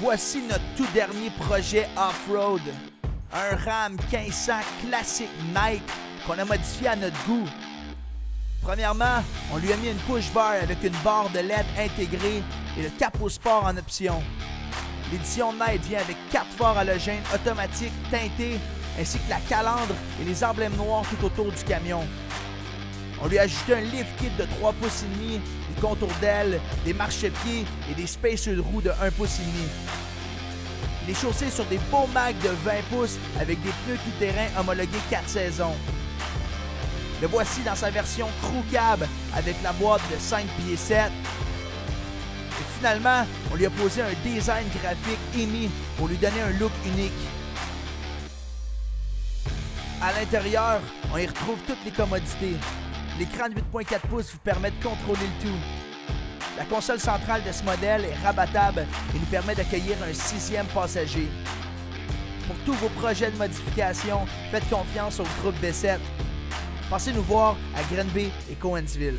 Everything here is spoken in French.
Voici notre tout dernier projet off-road. Un RAM 1500 classique Nike qu'on a modifié à notre goût. Premièrement, on lui a mis une push bar avec une barre de LED intégrée et le capot sport en option. L'édition Night vient avec quatre phares halogènes automatiques teintés ainsi que la calandre et les emblèmes noirs tout autour du camion. On lui a ajouté un lift kit de 3 pouces et demi, des contours d'ailes, des marchepieds et des spacers de roues de 1 pouce et demi. Il est chaussé sur des beaux mags de 20 pouces avec des pneus tout-terrain homologués 4 saisons. Le voici dans sa version crew cab avec la boîte de 5 pieds 7. Et finalement, on lui a posé un design graphique émis pour lui donner un look unique. À l'intérieur, on y retrouve toutes les commodités. L'écran de 8.4 pouces vous permet de contrôler le tout. La console centrale de ce modèle est rabattable et nous permet d'accueillir un sixième passager. Pour tous vos projets de modification, faites confiance au groupe B7. Passez nous voir à Grenby et Cohensville.